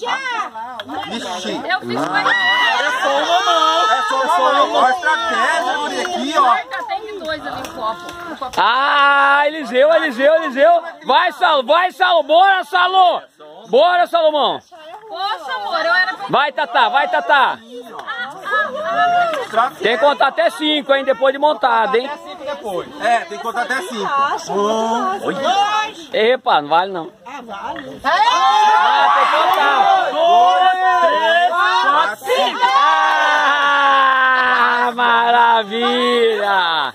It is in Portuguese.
já! Vixe. Eu fiz com É só uma mão. É só uma mão. Ó, estratégia, guri, aqui, ó. Tem dois ali no copo. Ah, Eliseu, Eliseu, Eliseu. Vai, Salo, vai, Salo. Bora, Salo. Bora, Salomão. Poxa, amor, eu era pra... Vai, Tatá, vai, Tatá. Tem que contar até cinco, hein, depois de montada, hein. É, tem que contar até cinco. Um, Epa, não vale não. Ah, vale. Maravilha!